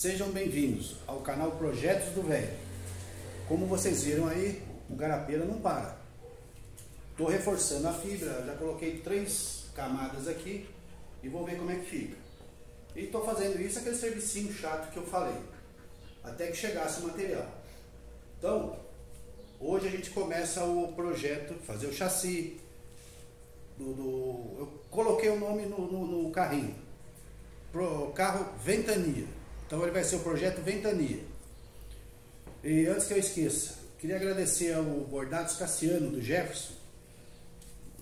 sejam bem-vindos ao canal Projetos do Velho. Como vocês viram aí, o garapeira não para. Estou reforçando a fibra, já coloquei três camadas aqui e vou ver como é que fica. E estou fazendo isso, aquele servicinho chato que eu falei, até que chegasse o material. Então, hoje a gente começa o projeto, fazer o chassi, do, do eu coloquei o nome no, no, no carrinho, pro carro Ventania. Então ele vai ser o projeto Ventania. E antes que eu esqueça, queria agradecer ao Bordados Cassiano do Jefferson,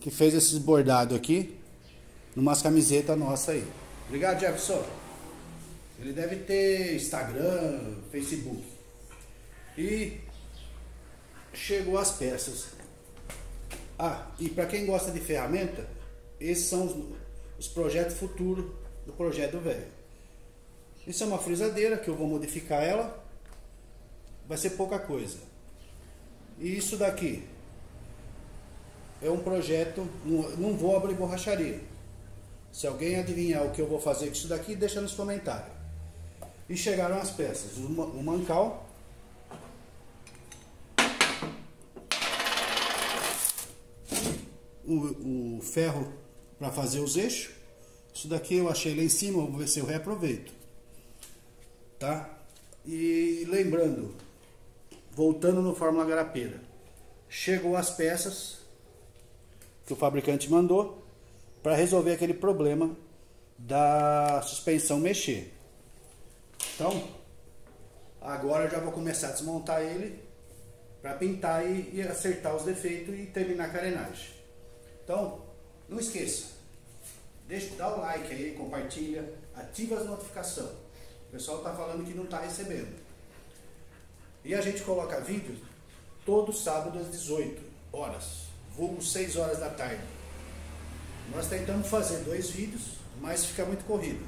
que fez esses bordados aqui, numas camisetas nossa aí. Obrigado, Jefferson. Ele deve ter Instagram, Facebook. E chegou as peças. Ah, e para quem gosta de ferramenta, esses são os, os projetos futuros do projeto velho. Isso é uma frisadeira que eu vou modificar ela. Vai ser pouca coisa. E isso daqui é um projeto, não vou abrir borracharia. Se alguém adivinhar o que eu vou fazer com isso daqui, deixa nos comentários. E chegaram as peças. O mancal. O, o ferro para fazer os eixos. Isso daqui eu achei lá em cima, vou ver se eu reaproveito. Tá? E lembrando, voltando no Fórmula Garapeira, chegou as peças que o fabricante mandou para resolver aquele problema da suspensão mexer. Então, agora eu já vou começar a desmontar ele para pintar e, e, acertar os defeitos e terminar a carenagem. Então, não esqueça, deixa, dá o like aí, compartilha, ativa as notificações. O pessoal está falando que não está recebendo. E a gente coloca vídeo todo sábado às 18 horas, vulgo 6 horas da tarde. Nós tentamos fazer dois vídeos, mas fica muito corrido.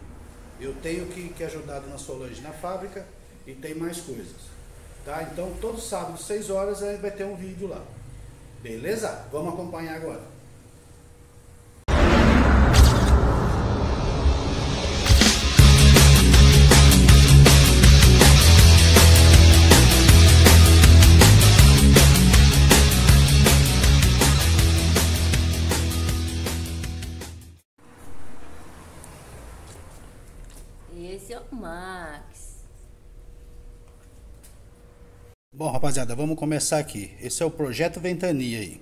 Eu tenho que, que ajudar a Dona Solange na fábrica e tem mais coisas. Tá? Então, todo sábado, 6 horas, vai ter um vídeo lá. Beleza? Vamos acompanhar agora. Bom, rapaziada, vamos começar aqui. Esse é o projeto Ventania aí.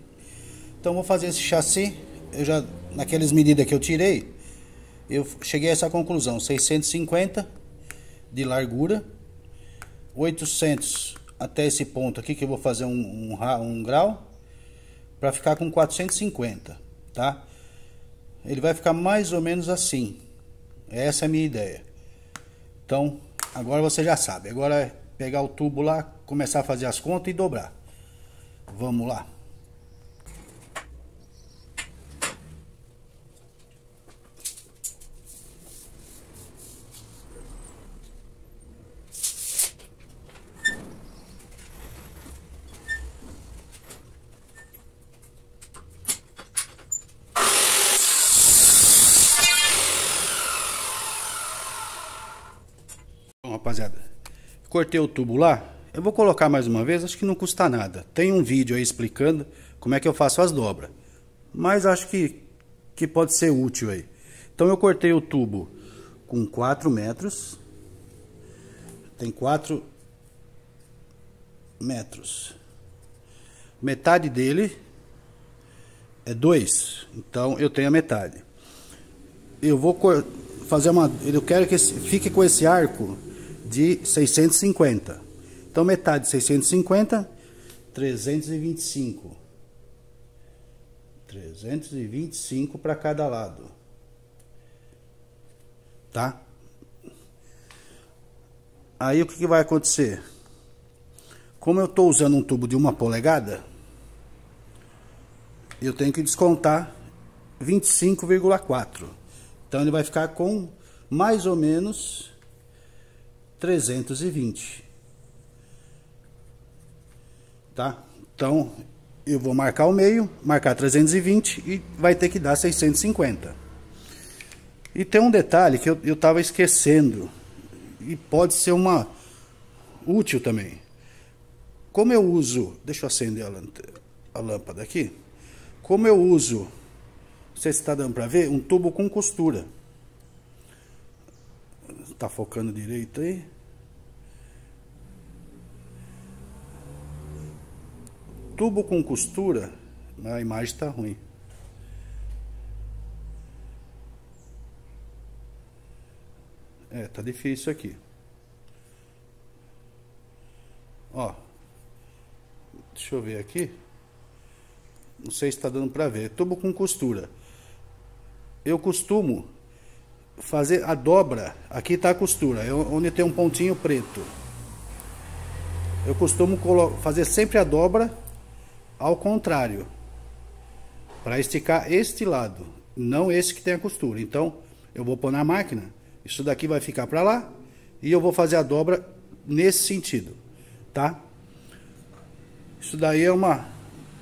Então vou fazer esse chassi. Eu já naquelas medidas que eu tirei, eu cheguei a essa conclusão: 650 de largura, 800 até esse ponto aqui que eu vou fazer um, um, um grau para ficar com 450, tá? Ele vai ficar mais ou menos assim. Essa é a minha ideia. Então, agora você já sabe. Agora pegar o tubo lá, começar a fazer as contas e dobrar. Vamos lá. rapaziada. Cortei o tubo lá. Eu vou colocar mais uma vez, acho que não custa nada. Tem um vídeo aí explicando como é que eu faço as dobras. Mas acho que, que pode ser útil aí. Então eu cortei o tubo com 4 metros. Tem 4 metros. Metade dele é 2. Então eu tenho a metade. Eu vou fazer uma. Eu quero que fique com esse arco de 650. Então, metade de 650, 325. 325 para cada lado. Tá? Aí o que, que vai acontecer? Como eu estou usando um tubo de uma polegada, eu tenho que descontar 25,4. Então ele vai ficar com mais ou menos 320. Tá? Então, eu vou marcar o meio, marcar 320 e vai ter que dar 650. E tem um detalhe que eu estava esquecendo. E pode ser uma útil também. Como eu uso. Deixa eu acender a, a lâmpada aqui. Como eu uso. Não sei se está dando para ver. Um tubo com costura. Está focando direito aí? Tubo com costura. A imagem está ruim. É, tá difícil aqui. Ó. Deixa eu ver aqui. Não sei se está dando para ver. Tubo com costura. Eu costumo fazer a dobra. Aqui está a costura, é onde tem um pontinho preto. Eu costumo fazer sempre a dobra ao contrário. Para esticar este lado, não esse que tem a costura. Então, eu vou pôr na máquina isso daqui vai ficar para lá e eu vou fazer a dobra nesse sentido, tá? Isso daí é uma,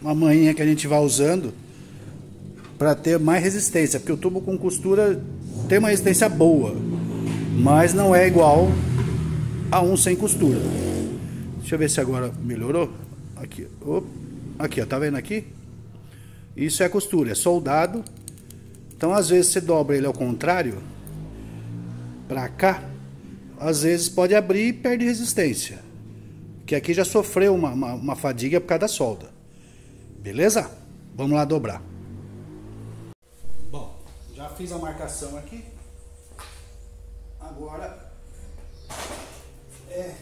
uma manhinha que a gente vai usando para ter mais resistência, porque o tubo com costura tem uma resistência boa, mas não é igual a um sem costura. Deixa eu ver se agora melhorou. Aqui, Opa. aqui, ó, tá vendo aqui? Isso é costura, é soldado. Então, às vezes, você dobra ele ao contrário, para cá, às vezes pode abrir e perde resistência. Que aqui já sofreu uma, uma, uma fadiga por causa da solda. Beleza? Vamos lá dobrar. Fiz a marcação aqui. Agora é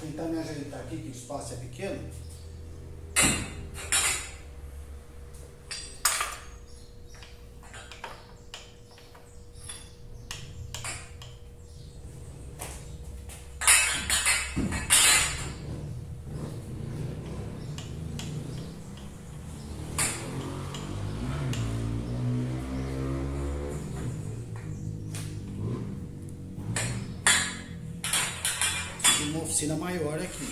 tentar me ajeitar aqui que o espaço é pequeno. Oficina maior aqui.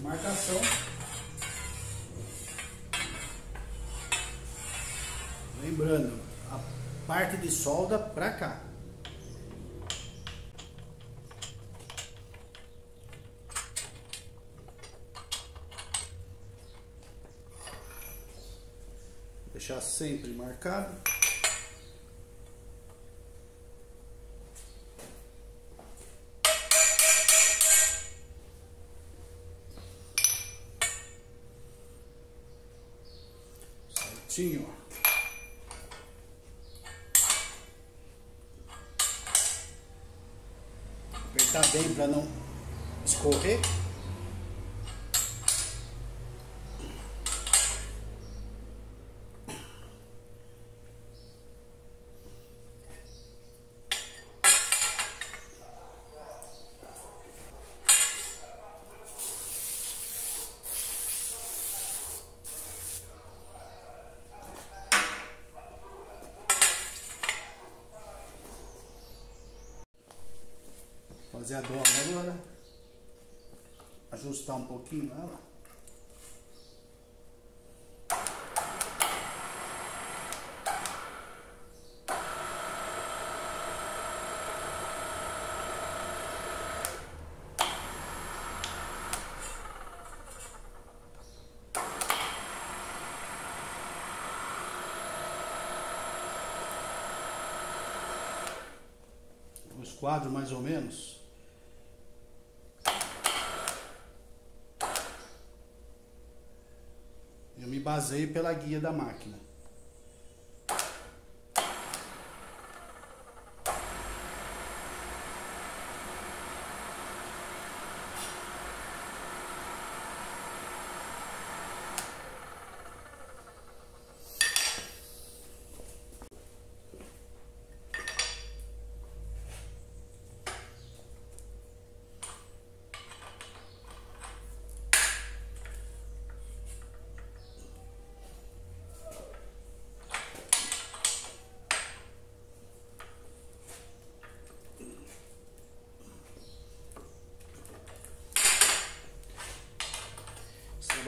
Marcação. Lembrando, a parte de solda para cá. Deixar sempre marcado. Certinho, ó. Apertar bem para não escorrer. Fazer a dobra agora. Ajustar um pouquinho ela. os quadros mais ou menos baseio pela guia da máquina.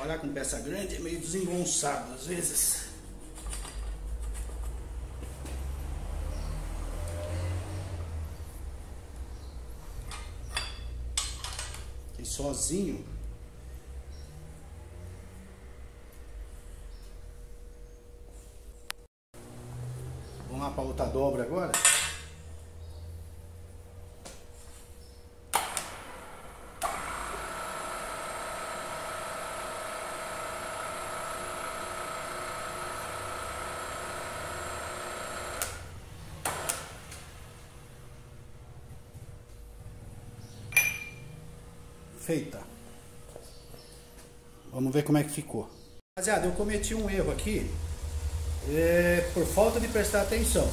trabalhar com peça grande é meio desengonçado às vezes. E sozinho Vamos lá para outra dobra agora. Feita. Vamos ver como é que ficou. Rapaziada, eu cometi um erro aqui é, por falta de prestar atenção.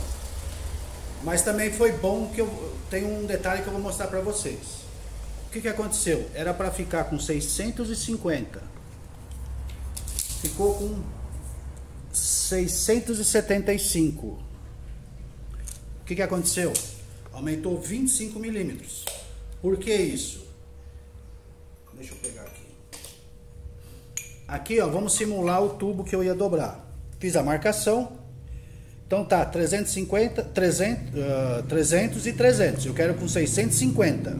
Mas também foi bom que eu tenho um detalhe que eu vou mostrar para vocês. O que, que aconteceu? Era para ficar com 650. Ficou com 675. O que, que aconteceu? Aumentou 25 milímetros. Por que isso? Deixa eu pegar aqui. Aqui, ó, vamos simular o tubo que eu ia dobrar. Fiz a marcação. Então tá, 350, 300, uh, 300 e 300. Eu quero com 650.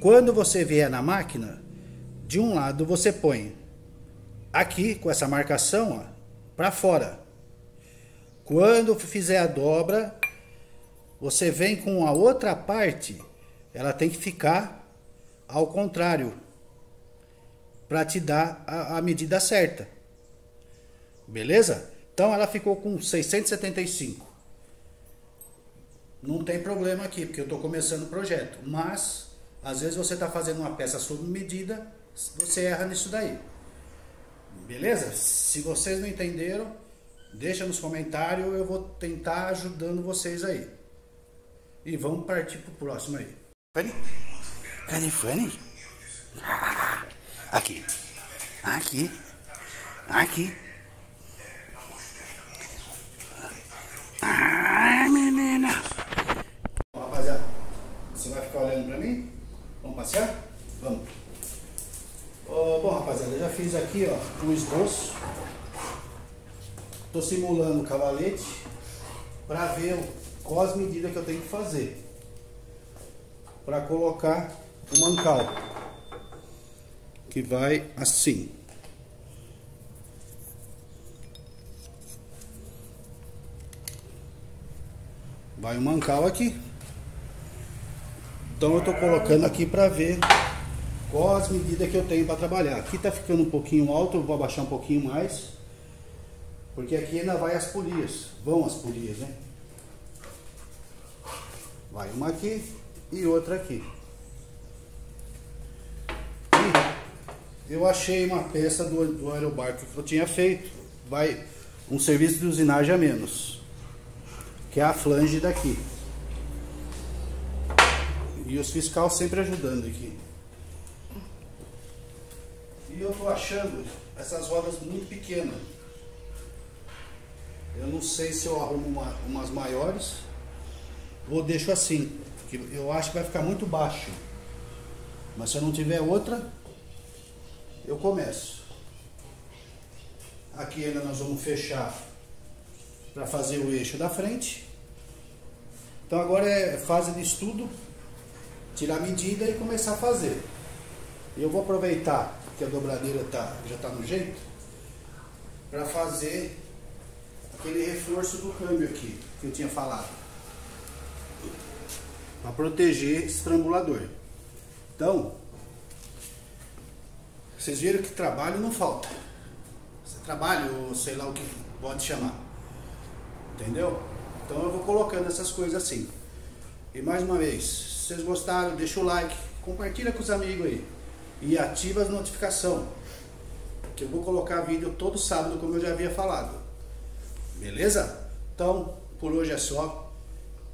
Quando você vier na máquina, de um lado você põe aqui com essa marcação, para fora. Quando fizer a dobra, você vem com a outra parte, ela tem que ficar ao contrário, para te dar a, a, medida certa. Beleza? Então ela ficou com 675. Não tem problema aqui, porque eu estou começando o projeto. Mas, às vezes você está fazendo uma peça sob medida, você erra nisso daí. Beleza? Se vocês não entenderam, deixa nos comentários, eu vou tentar ajudando vocês aí. E vamos partir pro próximo aí. Ready? Cadê Fanny? Aqui. Aqui. Aqui. Ah, menina. Rapaziada, você vai ficar olhando pra mim? Vamos passear? Vamos. Oh, bom, rapaziada, eu já fiz aqui, ó, um esboço. Tô simulando o cavalete para ver qual as medidas que eu tenho que fazer para colocar o mancal, que vai assim. Vai o mancal aqui. Então eu estou colocando aqui para ver qual as medidas que eu tenho para trabalhar. Aqui está ficando um pouquinho alto, eu vou abaixar um pouquinho mais. Porque aqui ainda vai as polias. Vão as polias, né? Vai uma aqui e outra aqui. Eu achei uma peça do, do aerobarco que eu tinha feito. Vai um serviço de usinagem a menos. Que é a flange daqui. E os fiscal sempre ajudando aqui. E eu tô achando essas rodas muito pequenas. Eu não sei se eu arrumo uma, umas maiores ou deixo assim. Porque eu acho que vai ficar muito baixo. Mas se eu não tiver outra, eu começo. Aqui ainda nós vamos fechar para fazer o eixo da frente. Então agora é fase de estudo, tirar a medida e começar a fazer. Eu vou aproveitar que a dobradeira tá, já está no jeito para fazer aquele reforço do câmbio aqui que eu tinha falado. Para proteger esse estrangulador. Então, vocês viram que trabalho não falta. Trabalho, sei lá o que pode chamar. Entendeu? Então eu vou colocando essas coisas assim. E mais uma vez, se vocês gostaram, deixa o like, compartilha com os amigos aí. E ativa as notificações. Que eu vou colocar vídeo todo sábado, como eu já havia falado. Beleza? Então, por hoje é só.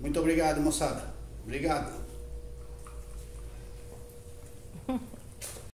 Muito obrigado, moçada. Obrigado.